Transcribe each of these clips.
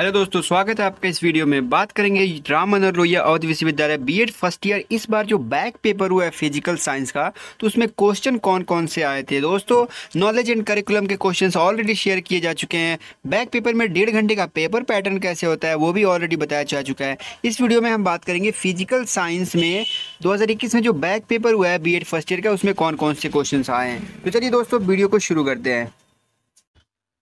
Hello दोस्तों, स्वागत है आपका इस वीडियो में। बात करेंगे राम मनोहर लोहिया अवध विश्वविद्यालय बीएड फ़र्स्ट ईयर। इस बार जो बैक पेपर हुआ है फ़िज़िकल साइंस का तो उसमें क्वेश्चन कौन कौन से आए थे? दोस्तों, नॉलेज एंड करिकुलम के क्वेश्चंस ऑलरेडी शेयर किए जा चुके हैं। बैक पेपर में डेढ़ घंटे का पेपर पैटर्न कैसे होता है, वो भी ऑलरेडी बताया जा चुका है। इस वीडियो में हम बात करेंगे फ़िज़िकल साइंस में। दो हज़ार इक्कीस में जो बैक पेपर हुआ है बी फ़र्स्ट ईयर का, उसमें कौन कौन से क्वेश्चन आए हैं? तो चलिए दोस्तों, वीडियो को शुरू करते हैं।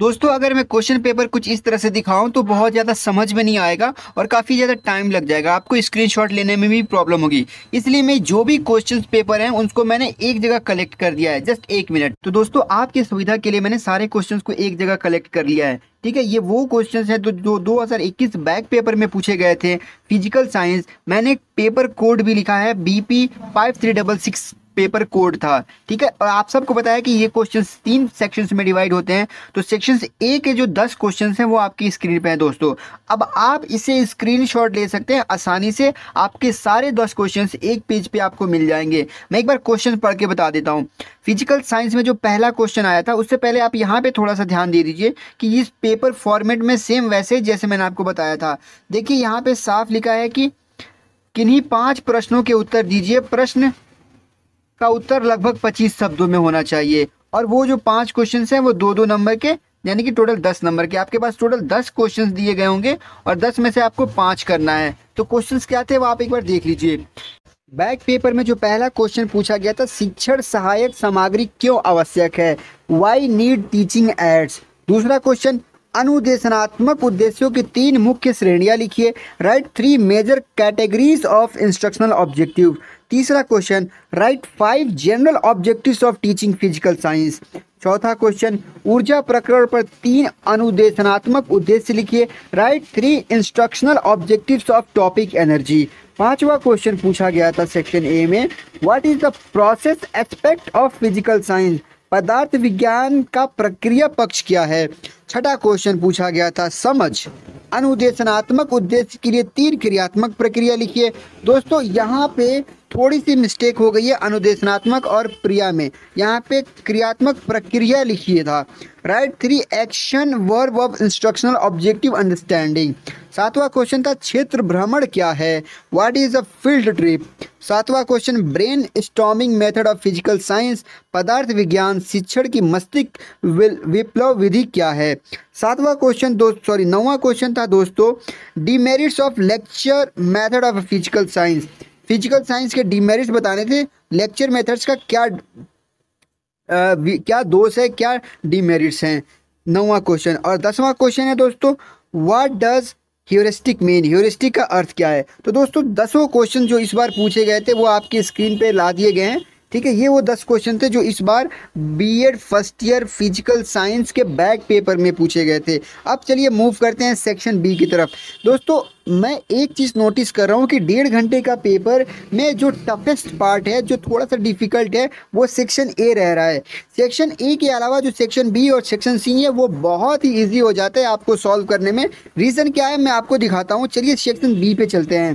दोस्तों, अगर मैं क्वेश्चन पेपर कुछ इस तरह से दिखाऊँ तो बहुत ज़्यादा समझ में नहीं आएगा और काफ़ी ज़्यादा टाइम लग जाएगा। आपको स्क्रीनशॉट लेने में भी प्रॉब्लम होगी। इसलिए मैं जो भी क्वेश्चन पेपर हैं, उनको मैंने एक जगह कलेक्ट कर दिया है। जस्ट एक मिनट तो दोस्तों, आपकी सुविधा के लिए मैंने सारे क्वेश्चन को एक जगह कलेक्ट कर लिया है। ठीक है, ये वो क्वेश्चन है, जो 2021 बैक पेपर में पूछे गए थे। फ़िज़िकल साइंस मैंने पेपर कोड भी लिखा है BP five three double six paper code था, ठीक है? और आप सबको बताया कि ये क्वेश्चन तीन सेक्शंस में डिवाइड होते हैं तो सेक्शंस ए के जो दस क्वेश्चन हैं, वो आपकी स्क्रीन पे हैं दोस्तों। अब आप इसे स्क्रीनशॉट ले सकते हैं आसानी से। आपके सारे दस क्वेश्चन एक पेज पे आपको मिल जाएँगे। मैं एक बार क्वेश्चन पढ़ के बता देता हूँ। फ़िज़िकल साइंस में जो पहला क्वेश्चन आया था, उससे पहले आप यहाँ पर थोड़ा सा ध्यान दे दीजिए कि इस पेपर फॉर्मेट में सेम वैसे जैसे मैंने आपको बताया था। देखिए, यहाँ पर साफ़ लिखा है कि किन्हीं पाँच प्रश्नों के उत्तर दीजिए। प्रश्न का उत्तर लगभग पच्चीस शब्दों में होना चाहिए। और वो जो पाँच क्वेश्चन हैं, वो दो दो नंबर के, यानी कि टोटल दस नंबर के। आपके पास टोटल दस क्वेश्चंस दिए गए होंगे और दस में से आपको पाँच करना है। तो क्वेश्चंस क्या थे वो आप एक बार देख लीजिए। बैक पेपर में जो पहला क्वेश्चन पूछा गया था, शिक्षण सहायक सामग्री क्यों आवश्यक है? वाई नीड टीचिंग एड्स दूसरा क्वेश्चन अनुदेशनात्मक उद्देश्यों की तीन मुख्य श्रेणियाँ लिखिए। Write three major categories of instructional objective तीसरा question write five general objectives of teaching physical science चौथा क्वेश्चन ऊर्जा प्रकरण पर तीन अनुदेशनात्मक उद्देश्य लिखिए। Write three instructional objectives of topic energy पांचवा क्वेश्चन पूछा गया था सेक्शन ए में। What is the process aspect of physical science पदार्थ विज्ञान का प्रक्रिया पक्ष क्या है? छठा क्वेश्चन पूछा गया था, समझ। अनुदेशनात्मक उद्देश्य के लिए तीन क्रियात्मक प्रक्रिया लिखिए। दोस्तों, यहाँ पे थोड़ी सी मिस्टेक हो गई है अनुदेशनात्मक और प्रिया में। यहाँ पे क्रियात्मक प्रक्रिया लिखिए था। Write three action verb of instructional objective understanding सातवां क्वेश्चन था क्षेत्र भ्रमण क्या है? What is a field trip सातवां question brainstorming method of physical science पदार्थ विज्ञान शिक्षण की मस्तिष्क विप्लव विधि क्या है? सातवां क्वेश्चन दो सॉरी नौवां क्वेश्चन था दोस्तों demerits of lecture method of physical science physical science के डीमेरिट्स बताने थे लेक्चर मेथड्स का क्या आ, क्या दोष है क्या डीमेरिट्स हैं? नौवा क्वेश्चन और दसवां क्वेश्चन है दोस्तों what does heuristic mean heuristic का अर्थ क्या है? तो दोस्तों, दसों क्वेश्चन जो इस बार पूछे गए थे, वो आपकी स्क्रीन पे ला दिए गए हैं। ठीक है, ये वो दस क्वेश्चन थे जो इस बार BEd first year physical science के बैक पेपर में पूछे गए थे। अब चलिए मूव करते हैं सेक्शन बी की तरफ़। दोस्तों, मैं एक चीज़ नोटिस कर रहा हूँ कि डेढ़ घंटे का पेपर में जो टफेस्ट पार्ट है, जो थोड़ा सा डिफ़िकल्ट है, वो सेक्शन ए रह रहा है। सेक्शन ए के अलावा जो सेक्शन बी और सेक्शन सी है, वो बहुत ही ईजी हो जाता है आपको सॉल्व करने में। रीज़न क्या है, मैं आपको दिखाता हूँ। चलिए सेक्शन बी पे चलते हैं।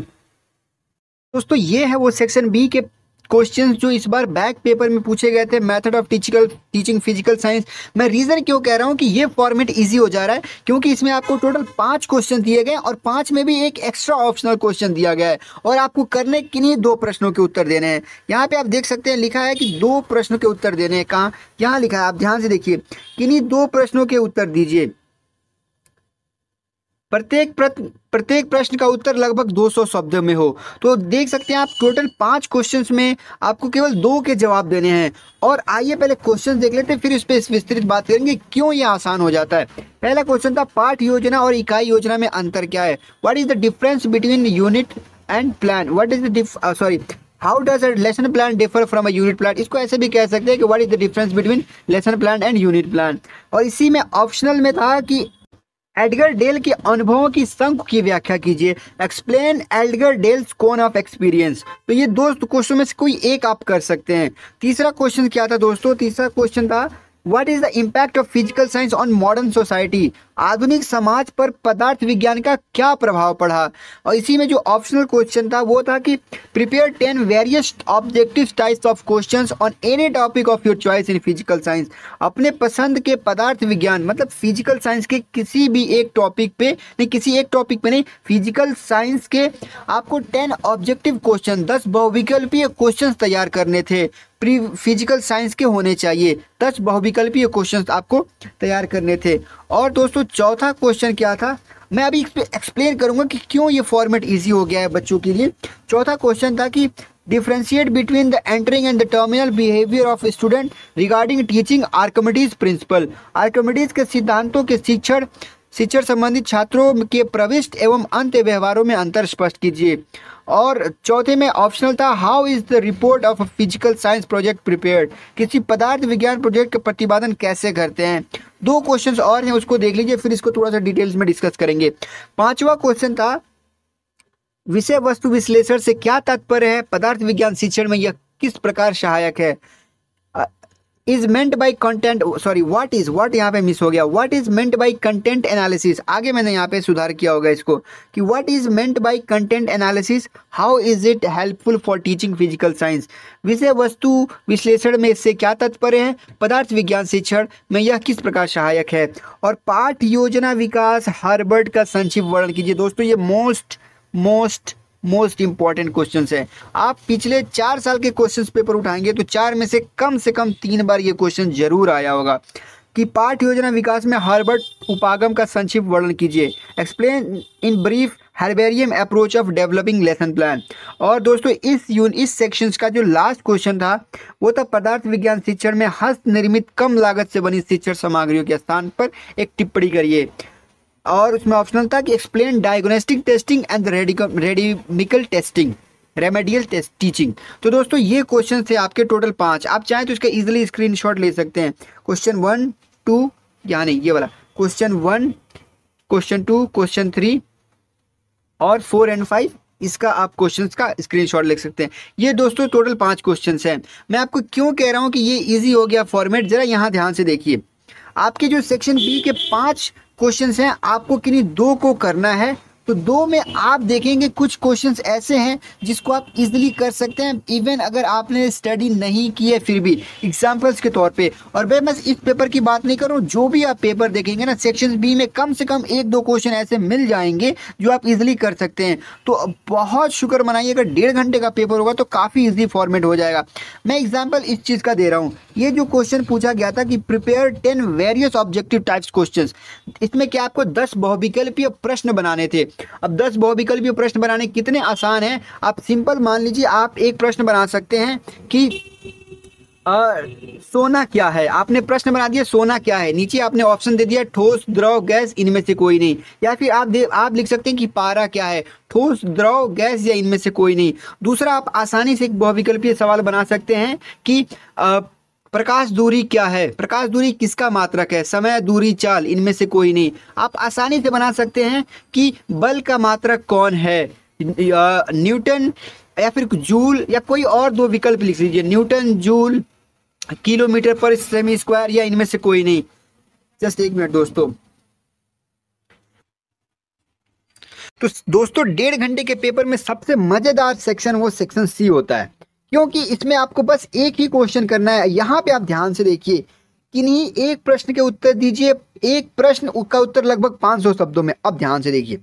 दोस्तों, ये है वो सेक्शन बी के क्वेश्चंस जो इस बार बैक पेपर में पूछे गए थे मेथड ऑफ़ टीचिकल टीचिंग फ़िज़िकल साइंस मैं रीज़न क्यों कह रहा हूँ कि ये फॉर्मेट इजी हो जा रहा है? क्योंकि इसमें आपको टोटल पाँच क्वेश्चन दिए गए और पाँच में भी एक एक्स्ट्रा ऑप्शनल क्वेश्चन दिया गया है। और आपको करने किन्हीं दो प्रश्नों के उत्तर देने हैं। यहाँ पे आप देख सकते हैं, लिखा है कि दो प्रश्नों के उत्तर देने हैं। कहाँ? यहाँ लिखा है, आप ध्यान से देखिए। किन्हीं दो प्रश्नों के उत्तर दीजिए? प्रत्येक प्रत्येक प्रश्न का उत्तर लगभग 200 शब्दों में हो। तो देख सकते हैं आप टोटल पाँच क्वेश्चंस में आपको केवल दो के जवाब देने हैं। और आइए पहले क्वेश्चन देख लेते हैं, फिर इस पर विस्तृत बात करेंगे, क्यों ये आसान हो जाता है। पहला क्वेश्चन था, पाठ योजना और इकाई योजना में अंतर क्या है? What is the difference between unit and plan what is the sorry how does a lesson plan differ from a unit plan इसको ऐसे भी कह सकते हैं कि what is the difference between lesson plan and unit plan और इसी में ऑप्शनल में था कि एडगर डेल के अनुभवों की संख की व्याख्या कीजिए। Explain Edgar Dale's cone of experience तो ये दो क्वेश्चन में से कोई एक आप कर सकते हैं। तीसरा क्वेश्चन क्या था दोस्तों? तीसरा क्वेश्चन था what is the impact of physical science on modern society आधुनिक समाज पर पदार्थ विज्ञान का क्या प्रभाव पड़ा? और इसी में जो ऑप्शनल क्वेश्चन था, वो था कि prepare ten various objective types of question on any topic of your choice in physical science अपने पसंद के पदार्थ विज्ञान मतलब फ़िज़िकल साइंस के किसी भी एक टॉपिक पे, नहीं, किसी एक टॉपिक पे नहीं फ़िज़िकल साइंस के आपको टेन ऑब्जेक्टिव क्वेश्चन दस बहुविकल्पीय क्वेश्चन तैयार करने थे। प्री फ़िज़िकल साइंस के होने चाहिए। दस बहुविकल्पीय क्वेश्चन आपको तैयार करने थे। और दोस्तों, चौथा क्वेश्चन क्या था? मैं अभी इस पर एक्सप्लेन करूँगा कि क्यों ये फॉर्मेट इजी हो गया है बच्चों के लिए। चौथा क्वेश्चन था कि differentiate between the entering and the terminal behaviour of student regarding teaching Archimedes principle Archimedes के सिद्धांतों के शिक्षण शिक्षण संबंधित छात्रों के प्रविष्ट एवं अंत व्यवहारों में अंतर स्पष्ट कीजिए। और चौथे में ऑप्शनल था how is the report of physical science project prepared किसी पदार्थ विज्ञान प्रोजेक्ट का प्रतिपादन कैसे करते हैं? दो क्वेश्चन और हैं, उसको देख लीजिए, फिर इसको थोड़ा सा डिटेल्स में डिस्कस करेंगे। पांचवा क्वेश्चन था, विषय वस्तु विश्लेषण से क्या तात्पर्य है? पदार्थ विज्ञान शिक्षण में यह किस प्रकार सहायक है? Is meant by content sorry what is what यहाँ पे मिस हो गया? What is meant by content analysis आगे मैंने यहाँ पे सुधार किया होगा इसको कि what is meant by content analysis how is it helpful for teaching physical science विषय वस्तु विश्लेषण में इससे क्या तात्पर्य है? पदार्थ विज्ञान शिक्षण में यह किस प्रकार सहायक है? और पाठ योजना विकास हार्बर्ट का संक्षिप्त वर्णन कीजिए। दोस्तों, ये most most most important question है। आप पिछले चार साल के क्वेश्चन पेपर उठाएँगे तो चार में से कम से कम तीन बार ये क्वेश्चन ज़रूर आया होगा कि पाठ योजना विकास में हार्वर्ड उपागम का संक्षिप्त वर्णन कीजिए। Explain in brief herbarium approach of developing lesson plan. और दोस्तों, इस यून, इस सेक्शंस का जो लास्ट क्वेश्चन था, वो था पदार्थ विज्ञान शिक्षण में हस्त निर्मित कम लागत से बनी शिक्षण सामग्रियों के स्थान पर एक टिप्पणी करिए। और उसमें ऑप्शनल था कि explain diagnostic testing and remedial testing remedial test teaching तो दोस्तों, ये क्वेश्चन थे आपके टोटल पाँच। आप चाहें तो इसका इजीली स्क्रीनशॉट ले सकते हैं। क्वेश्चन वन टू या नहीं ये वाला। Question one question two question three और फोर एंड फाइव इसका आप क्वेश्चंस का स्क्रीनशॉट लिख सकते हैं। ये दोस्तों टोटल पाँच क्वेश्चंस हैं। मैं आपको क्यों कह रहा हूँ कि ये इजी हो गया फॉर्मेट जरा यहाँ ध्यान से देखिए। आपके जो सेक्शन बी के पाँच क्वेश्चंस हैं आपको किन्हीं दो को करना है तो दो में आप देखेंगे कुछ क्वेश्चंस ऐसे हैं जिसको आप इजिली कर सकते हैं इवन अगर आपने स्टडी नहीं की है फिर भी एग्जांपल्स के तौर पे। और मैं बस इस पेपर की बात नहीं करूँ, जो भी आप पेपर देखेंगे ना सेक्शन बी में कम से कम एक दो क्वेश्चन ऐसे मिल जाएँगे जो आप इजिली कर सकते हैं। तो बहुत शुक्र मनाइए, अगर डेढ़ घंटे का पेपर होगा तो काफ़ी ईजिली फॉर्मेट हो जाएगा। मैं एग्ज़ाम्पल इस चीज़ का दे रहा हूँ। ये जो क्वेश्चन पूछा गया था कि prepare ten various objective types question इसमें क्या आपको दस बहुविकल्पीय प्रश्न बनाने थे? अब दस बहुविकल्पीय प्रश्न बनाने कितने आसान हैं? आप सिंपल मान लीजिए आप एक प्रश्न बना सकते हैं कि आ, सोना क्या है? आपने प्रश्न बना दिया सोना क्या है? नीचे आपने ऑप्शन दे दिया ठोस द्रव गैस इनमें से कोई नहीं। या फिर आप दे आप लिख सकते हैं कि पारा क्या है? ठोस द्रव गैस या इनमें से कोई नहीं। दूसरा आप आसानी से एक बहुविकल्पीय सवाल बना सकते हैं कि आ, प्रकाश दूरी क्या है? प्रकाश दूरी किसका मात्रक है? समय, दूरी, चाल, इनमें से कोई नहीं। आप आसानी से बना सकते हैं कि बल का मात्रक कौन है? न्यूटन या फिर जूल या कोई और दो विकल्प लिख लीजिए। Newton, joule, kilometre per semi square या इनमें से कोई नहीं। जस्ट एक मिनट दोस्तों। तो दोस्तों, डेढ़ घंटे के पेपर में सबसे मज़ेदार सेक्शन वो सेक्शन सी होता है। क्योंकि इसमें आपको बस एक ही क्वेश्चन करना है। यहाँ पे आप ध्यान से देखिए किन्हीं एक प्रश्न के उत्तर दीजिए। एक प्रश्न का उत्तर लगभग 500 शब्दों में। अब ध्यान से देखिए।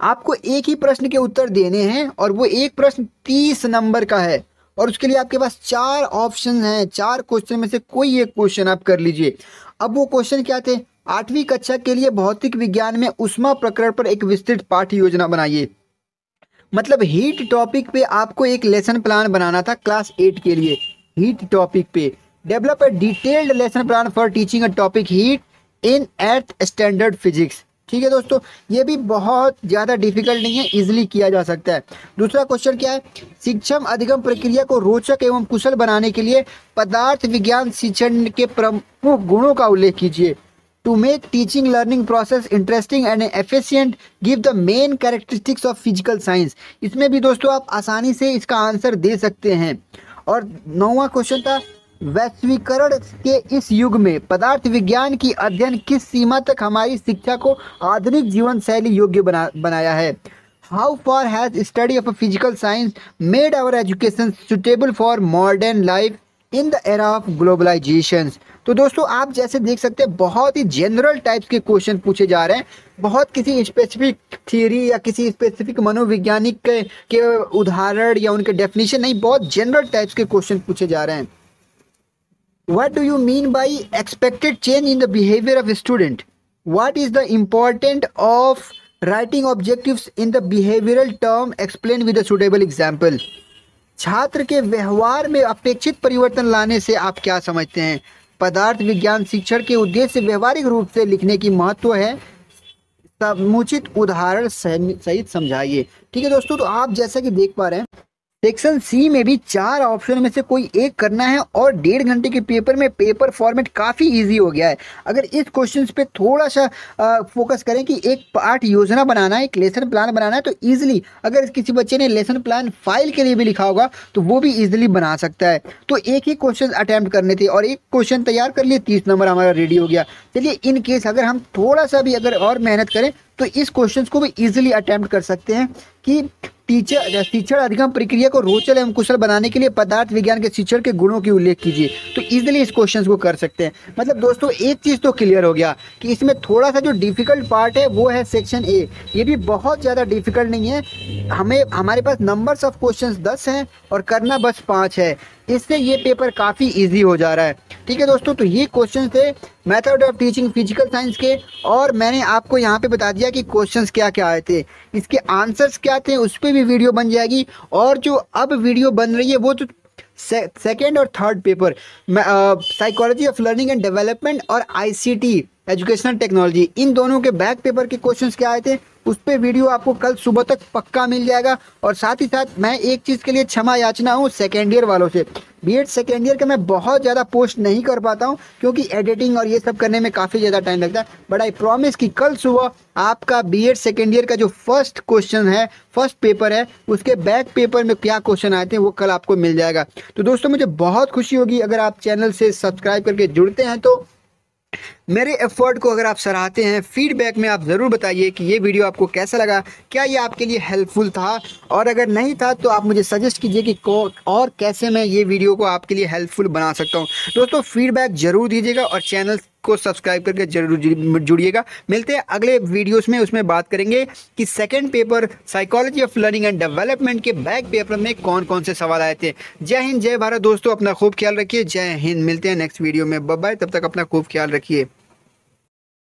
आपको एक ही प्रश्न के उत्तर देने हैं और वो एक प्रश्न 30 नंबर का है और उसके लिए आपके पास चार ऑप्शन हैं। चार क्वेश्चन में से कोई एक क्वेश्चन आप कर लीजिए। अब वो क्वेश्चन क्या थे? आठवीं कक्षा के लिए भौतिक विज्ञान में उष्मा प्रकरण पर एक विस्तृत पाठ्य योजना बनाइए। मतलब हीट टॉपिक पे आपको एक लेसन प्लान बनाना था क्लास एट के लिए। हीट टॉपिक पे। Develop a detailed lesson plan for teaching a topic heat in eighth standard physics ठीक है दोस्तों, ये भी बहुत ज़्यादा डिफ़िकल्ट नहीं है इजिली किया जा सकता है। दूसरा क्वेश्चन क्या है? शिक्षम अधिगम प्रक्रिया को रोचक एवं कुशल बनाने के लिए पदार्थ विज्ञान शिक्षण के प्रमुख गुणों का उल्लेख कीजिए। To make teaching learning process interesting and efficient, give the main characteristics of physical science. इसमें भी दोस्तों आप आसानी से इसका आंसर दे सकते हैं। और नौवा क्वेश्चन था, वैश्वीकरण के इस युग में पदार्थ विज्ञान की अध्ययन किस सीमा तक हमारी शिक्षा को आधुनिक जीवन शैली योग्य बना, बनाया है? How far has study of physical science made our education suitable for modern life in the era of globalisation तो दोस्तों आप जैसे देख सकते हैं बहुत ही जनरल टाइप के क्वेश्चन पूछे जा रहे हैं। बहुत किसी स्पेसिफिक थियरी या किसी स्पेसिफिक मनोविज्ञानिक के, के उदाहरण या उनके डेफिनेशन नहीं बहुत जनरल टाइप्स के क्वेश्चन पूछे जा रहे हैं। What do you mean by expected change in the behaviour of student what is the important of writing objective in the behavioural term explain with able example छात्र के व्यवहार में अपेक्षित परिवर्तन लाने से आप क्या समझते हैं? पदार्थ विज्ञान शिक्षण के उद्देश्य व्यवहारिक रूप से लिखने की महत्व है। समुचित उदाहरण सहित समझाइए। ठीक है दोस्तों तो आप जैसा कि देख पा रहे हैं सेक्शन सी में भी चार ऑप्शन में से कोई एक करना है और डेढ़ घंटे के पेपर में पेपर फॉर्मेट काफ़ी इजी हो गया है। अगर इस क्वेश्चन पे थोड़ा सा फोकस करें कि एक पाठ योजना बनाना है, एक लेसन प्लान बनाना है तो ईजिली अगर किसी बच्चे ने लेसन प्लान फ़ाइल के लिए भी लिखा होगा तो वो भी ईजिली बना सकता है। तो एक ही क्वेश्चन अटैम्प्ट करने थे और एक क्वेश्चन तैयार कर लिए, तीस नंबर हमारा रेडी हो गया। चलिए इन केस अगर हम थोड़ा सा भी अगर और मेहनत करें तो इस क्वेश्चन को भी इजीली अटैम्प्ट कर सकते हैं कि टीचर शिक्षण अधिगम प्रक्रिया को रोचल एवं कुशल बनाने के लिए पदार्थ विज्ञान के शिक्षण के गुणों की उल्लेख कीजिए। तो इजीली इस क्वेश्चन को कर सकते हैं। मतलब दोस्तों, एक चीज़ तो क्लियर हो गया कि इसमें थोड़ा सा जो डिफ़िकल्ट पार्ट है, वो है सेक्शन ए ये भी बहुत ज़्यादा डिफ़िकल्ट नहीं है। हमें, हमारे पास नंबर्स ऑफ़ क्वेश्चन दस हैं और करना बस पाँच है। इससे ये पेपर काफ़ी ईजी हो जा रहा है। ठीक है दोस्तों तो ये क्वेश्चन थे method of teaching physical science के, और मैंने आपको यहाँ पे बता दिया कि क्वेश्चंस क्या क्या आए थे। इसके आंसर्स क्या थे, उस पर भी वीडियो बन जाएगी, और जो अब वीडियो बन रही है, वो तो सेकेंड और third paper psychology of learning and development और आईसीटी एजुकेशनल टेक्नोलॉजी इन दोनों के बैक पेपर के क्वेश्चंस क्या आए थे? उस पर वीडियो आपको कल सुबह तक पक्का मिल जाएगा। और साथ ही साथ मैं एक चीज़ के लिए क्षमा याचना हूँ सेकेंड ईयर वालों से। बी एड सेकेंड ईयर का मैं बहुत ज़्यादा पोस्ट नहीं कर पाता हूँ, क्योंकि एडिटिंग और ये सब करने में काफ़ी ज़्यादा टाइम लगता है। बट आई प्रॉमिस कि कल सुबह आपका बी एड सेकेंड ईयर का जो फ़र्स्ट क्वेश्चन है फ़र्स्ट पेपर है, उसके बैक पेपर में क्या क्वेश्चन आए थे, वो कल आपको मिल जाएगा। तो दोस्तों, मुझे बहुत खुशी होगी अगर आप चैनल से सब्सक्राइब करके जुड़ते हैं तो। मेरे एफर्ट को अगर आप सराहते हैं, फीडबैक में आप ज़रूर बताइए कि ये वीडियो आपको कैसा लगा, क्या ये आपके लिए हेल्पफुल था? और अगर नहीं था तो आप मुझे सजेस्ट कीजिए कि और कैसे मैं ये वीडियो को आपके लिए हेल्पफुल बना सकता हूँ। दोस्तों, फीडबैक ज़रूर दीजिएगा और चैनल को सब्सक्राइब करके ज़रूर जुड़िएगा। मिलते हैं अगले वीडियोस में, उसमें बात करेंगे कि second paper psychology of learning and development के बैक पेपर में कौन कौन से सवाल आए थे। जय हिंद, जय भारत। दोस्तों, अपना खूब ख्याल रखिए। जय हिंद, मिलते हैं नेक्स्ट वीडियो में। बब बाय तब तक अपना खूब ख्याल रखिए।